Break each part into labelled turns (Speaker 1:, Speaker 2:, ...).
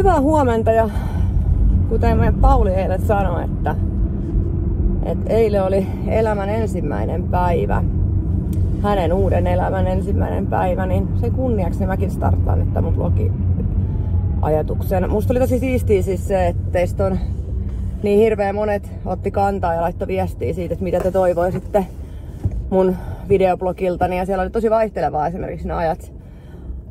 Speaker 1: Hyvää huomenta ja kuten meidän Pauli eilen sanoi, että, että eilen oli elämän ensimmäinen päivä. Hänen uuden elämän ensimmäinen päivä, niin sen kunniaksi mäkin starttaan nyt tämän blogi ajatuksen. Musta oli tosi siistiä siis se, että teistä on niin hirveä monet otti kantaa ja laittoi viestiä siitä, että mitä te toivoisitte mun videoblogiltani. Ja siellä oli tosi vaihtelevaa esimerkiksi ne ajat,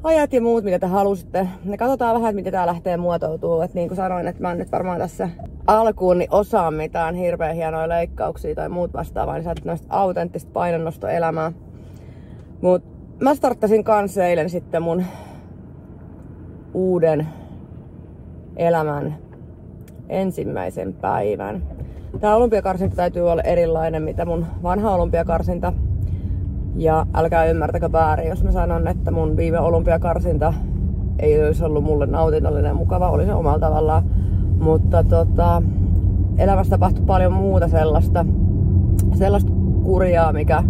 Speaker 1: ajat ja muut, mitä te halusitte. Ne katsotaan vähän, miten tää lähtee muotoutuu. Et niin kuin sanoin, että mä oon nyt varmaan tässä alkuun niin osaan mitään hirveän hienoja leikkauksia tai muut vastaavaa, niin saatte noista autenttista painonnostoelämää. Mut mä starttasin kanssa eilen sitten mun uuden elämän ensimmäisen päivän. Tämä olympiakarsinta täytyy olla erilainen, mitä mun vanha olympiakarsinta. Ja älkää ymmärtäkö väärin, jos mä sanon, että mun viime olympiakarsinta ei olisi ollut mulle nautinnollinen ja mukava, oli se omalla tavallaan. Mutta tota, elämässä tapahtui paljon muuta sellaista, sellaista kurjaa, mikä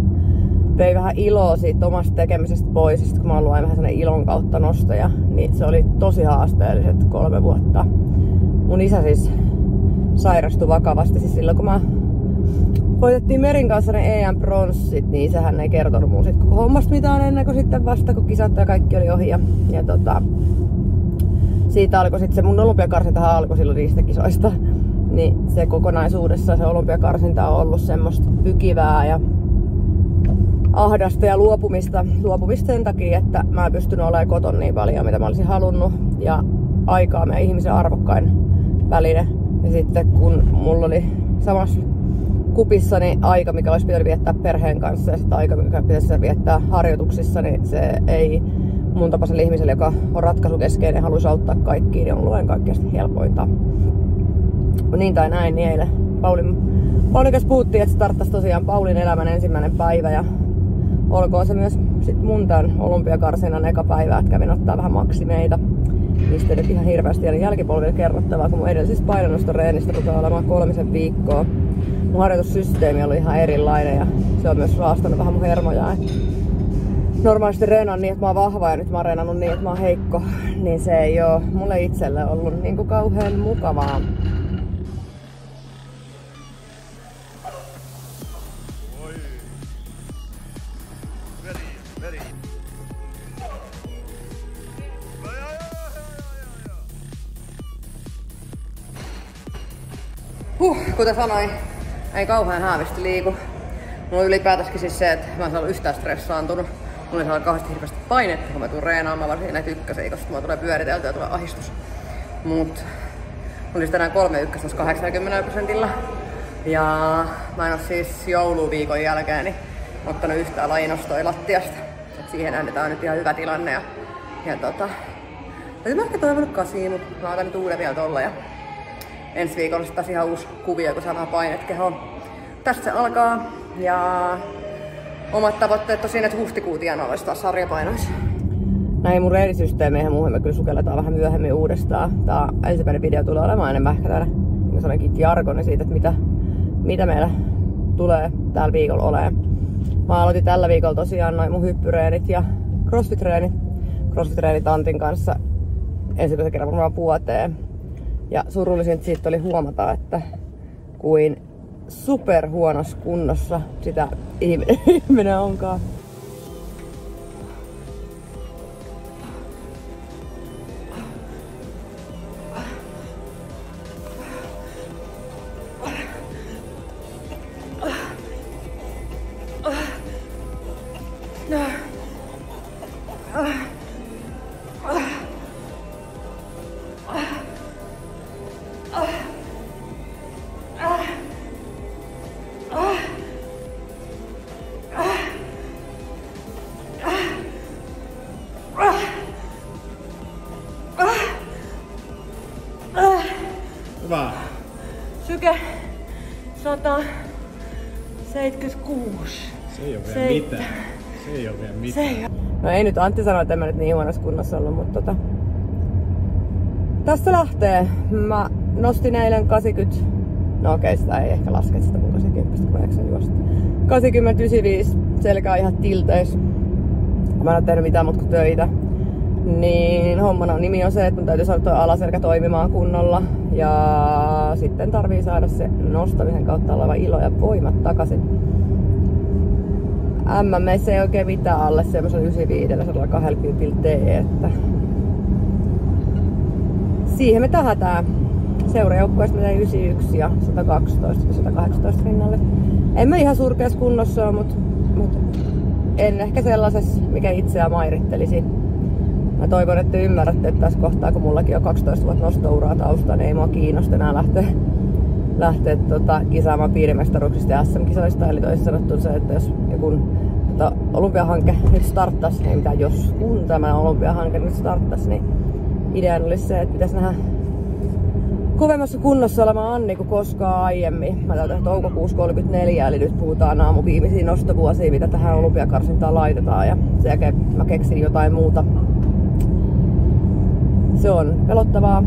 Speaker 1: vei vähän iloa siitä omasta tekemisestä pois. Sitten kun mä oon vähän sellainen ilon kautta nostaja, niin se oli tosi haasteelliset kolme vuotta. Mun isä siis sairastui vakavasti. Siis silloin kun mä voitettiin Merin kanssa ne EM-pronssit, niin sehän ei kertonut mun sit koko hommasta mitään ennen kuin sitten vasta, kun kisat ja kaikki oli ohi. Ja, ja tota, siitä alkoi sitten se mun olympiakarsintahan alkoi silloin niistä kisoista. Niin se kokonaisuudessa se olympiakarsinta on ollut semmoista pykivää ja ahdasta ja luopumista. Luopumista sen takia, että mä en pystynyt olemaan koton niin paljon, mitä mä olisin halunnut. Ja aikaa meidän ihmisen arvokkain väline. Ja sitten kun mulla oli samassa kupissani aika, mikä olisi pitänyt viettää perheen kanssa ja sitten aika, mikä pitäisi viettää harjoituksissa, niin se ei mun tapaiselle ihmiselle, joka on ratkaisukeskeinen ja haluaisi auttaa kaikkiin, niin on luen kaikkein helpointa. Niin tai näin, niin eilen Paulin, Paulin kanssa puhuttiin, että starttasi tosiaan Paulin elämän ensimmäinen päivä ja olkoon se myös sit mun tämän olympiakarsinan eka päivä, että kävin ottaa vähän maksimeita. Mistä nyt ihan hirveästi jälkipolville kerrottavaa, kun mun edellisessä painonnostoreenistä rupeaa olemaan kolmisen viikkoa. Mun harjoitussysteemi oli ihan erilainen ja se on myös raastanut vähän mun hermoja. Normaalisti reenan niin, että mä oon vahva ja nyt mä oon niin, että mä oon heikko. Niin se ei oo mulle itselle ollut niin kuin kauhean mukavaa. Huh, kuten sanoin, ei kauhean haavisti liiku. Mulla on ylipäätänsä siis se, että mä en ollut yhtään stressaantunut. Mulla ei saa kauheasti hirveästi painetta, kun mä tuun reenaamaan, varsinkin näitä ykkösiä, koska mulla tulee pyöriteltyä ja tulee ahistus. Mut mulla olisi tänään kolme ykköstä 80 prosentilla. Ja mä en oo siis jouluviikon jälkeen niin ottanut yhtään lainostoja lattiasta. Et siihen annetaan nyt ihan hyvä tilanne. Ja, ja tota, mä ehkä toivonut kasiin, mutta mä otan nyt uuden vielä tolla. Ja ensi viikolla taas ihan uusi kuvio, kun saadaan painet kehoon. Tästä se alkaa ja omat tavoitteet tosiaan, että huhtikuu tienoilla taas sarjapainoissa. Näin mun reenisysteemeihin muuhun me kyllä sukelletaan vähän myöhemmin uudestaan. Tää ensimmäinen video tulee olemaan enemmän ehkä täällä niin sanonkin jargoni siitä, että mitä, mitä meillä tulee tällä viikolla olemaan. Mä aloitin tällä viikolla tosiaan noin mun hyppyreenit ja crossfit-treenit. Crossfit-treenit Antin kanssa ensimmäisen kerran varmaan vuoteen. Ja surullisin siitä oli huomata, että kuin super huonossa kunnossa sitä ihminen onkaan.
Speaker 2: Hyvä.
Speaker 1: Syke 176.
Speaker 2: Se ei ole vielä mitään. Se ei ole vielä
Speaker 1: Se
Speaker 2: mitään.
Speaker 1: No ei nyt Antti sano, että en mä nyt niin huonossa kunnossa ollut, mutta tota... Tästä lähtee. Mä nostin eilen 80... No okei, sitä ei ehkä laske sitä mun 80, kun mä eksän juosta. 80, 95, selkä on ihan tilteis. Mä en oo tehnyt mitään kuin töitä. Niin hommana nimi on se, että mun täytyy saada tuo alaselkä toimimaan kunnolla. Ja sitten tarvii saada se nostamisen kautta oleva ilo ja voimat takaisin. MMS ei oikein mitään alle semmoisen 95 120 T, että siihen me tähätään. Seurajoukkoista mä tein 91 ja 112 ja 118 rinnalle. En mä ihan surkeassa kunnossa ole, mutta mut en ehkä sellaisessa, mikä itseä mairittelisi. Mä toivon, että ymmärrätte, että tässä kohtaa, kun mullakin on 12 vuotta nostouraa taustaa, niin ei mua kiinnosta enää lähteä, lähteä tota, kisaamaan piirimestaruuksista ja SM-kisoista. Eli toisin sanottu se, että jos joku tota, olympiahanke nyt starttaisi, niin mitä jos kun tämä olympiahanke nyt starttaisi, niin ideana olisi se, että pitäisi nähdä kovemmassa kunnossa oleva Anni kuin koskaan aiemmin. Mä täytän toukokuussa 34, eli nyt puhutaan aamu viimeisiä nostovuosia, mitä tähän olympiakarsintaan laitetaan. Ja sen jälkeen mä keksin jotain muuta. Se on pelottavaa.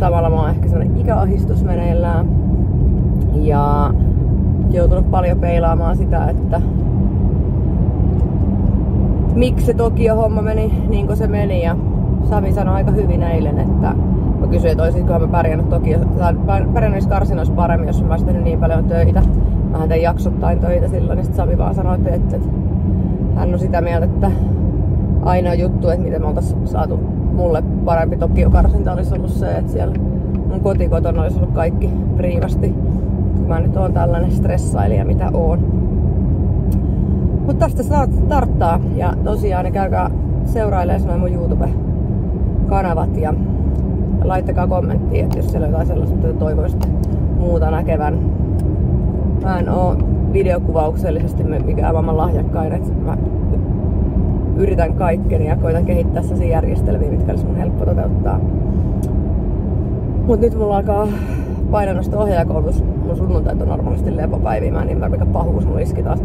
Speaker 1: Samalla mä oon ehkä sellainen ikäahistus meneillään. Ja joutunut paljon peilaamaan sitä, että miksi se Tokio-homma meni niin kuin se meni. Ja Sami sanoi aika hyvin eilen, että mä kysyin, että olisitkohan mä pärjännyt toki, pärjännyt karsinoissa paremmin, jos mä olisin tehnyt niin paljon töitä. Mä tein jaksottain töitä silloin, niin Sami vaan sanoi, että, että, että hän on sitä mieltä, että ainoa juttu, että miten me oltaisiin saatu mulle parempi Tokio-karsinta olisi ollut se, että siellä mun kotikotona olisi ollut kaikki priivasti. Mä nyt oon tällainen stressailija, mitä oon. Mutta tästä saat tarttaa ja tosiaan ne käykää seurailemaan mun YouTube-kanavat ja laittakaa kommenttia, että jos siellä on jotain sellaista, että muuta näkevän. Mä en oo videokuvauksellisesti mikään maailman lahjakkain, että mä yritän kaikkeni ja koitan kehittää sellaisia järjestelmiä, mitkä olisi mun helppo toteuttaa. Mut nyt mulla alkaa painannosta ohjaajakoulutus. Mun sunnuntait on normaalisti lepopäiviä, mä en ymmärrä mikä pahuus mun iski taas.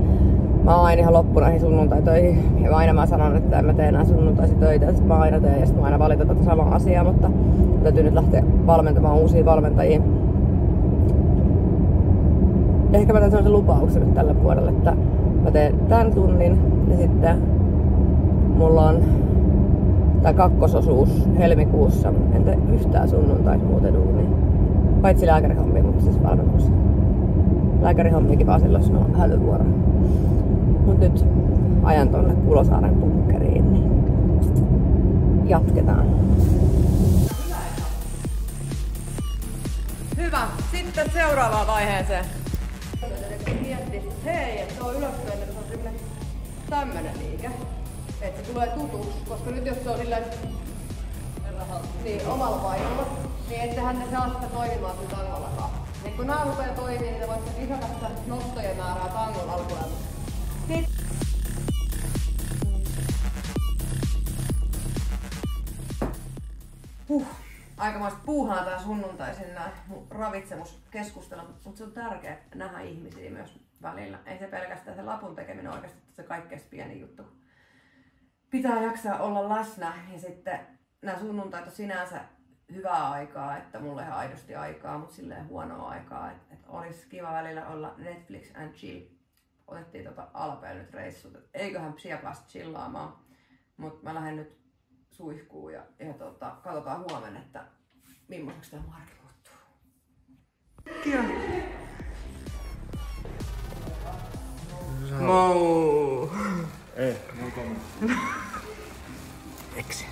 Speaker 1: Mä oon aina ihan loppu näihin sunnuntaitöihin. Ja aina mä sanon, että en mä tee enää sunnuntaisi töitä. Ja sit mä aina teen ja sit mä aina valitan tätä samaa asiaa. Mutta täytyy nyt lähteä valmentamaan uusia valmentajia. Ehkä mä teen sellaisen lupauksen nyt tälle vuodelle, että mä teen tämän tunnin ja sitten mulla on tämä kakkososuus helmikuussa. En tee yhtään sunnuntaisi muuten duunia. Paitsi lääkärihommia, mutta siis valmennuksia. Lääkärihommiakin vaan silloin, jos on hälyvuoro. Mut nyt ajan tonne Kulosaaren bunkkeriin, niin jatketaan. Hyvä. Sitten seuraavaan vaiheeseen. Mietti, hei, että se on ylöspäin, että se on tämmönen liike. Että se tulee tutuksi, koska nyt jos se on silleen niin, omalla painolla, niin ettehän ne saa sitä toimimaan sillä tangollakaan. Niin kun nämä rupeaa toimimaan, niin te voitte lisätä sitä nostojen Aikamoista puuhaa tää sunnuntaisin nää ravitsemuskeskustelut, mutta se on tärkeää nähdä ihmisiä myös välillä. Ei se pelkästään se lapun tekeminen oikeasti se kaikkein pieni juttu. Pitää jaksaa olla läsnä ja sitten nämä sunnuntait on sinänsä hyvää aikaa, että mulle ihan aidosti aikaa, mutta silleen huonoa aikaa, että, että olisi kiva välillä olla Netflix and chill. Otettiin tota Alpeen nyt reissut, että eiköhän Psia päästä chillaamaan, mutta mä lähden nyt suihkuun ja, ja tota, katsotaan huomenna, että millaiseksi tämä markki muuttuu. Kiva. Mou.
Speaker 2: Ei, no kommentti.
Speaker 1: Eksi.